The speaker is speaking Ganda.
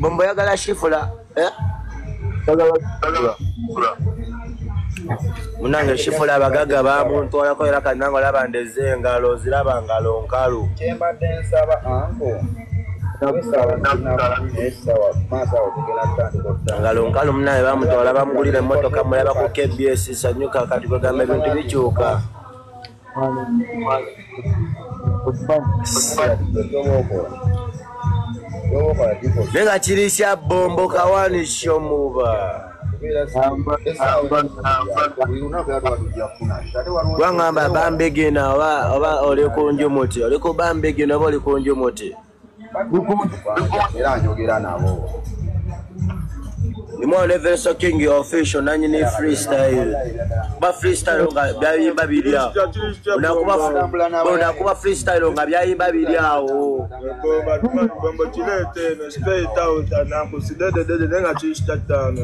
bombo yagala shifula eh? munange shifula abagaga bamuntwalako era kananga olaba ndeze engalo ziraba ngalo nkalu. Kyembadde nsaba anko ngalo nkalu munange bamutwala bamugulira emotoka mulaba ku kbs sanyuka kati kwegamba ebintu bikyuka naye nga kiri kya bombo kawani shomuba gwangamba bambegina oba oba oli ku njumuti oli ku bambegina oba oli ku njumuti era njogera nabo imwana everso king official. Nanyini freestyle. Kuba freestyle nga byayimba biri awo onakuba freestyle nga byayimba biri awo bombo kilete no straight out anakusidededede nenga kishtatano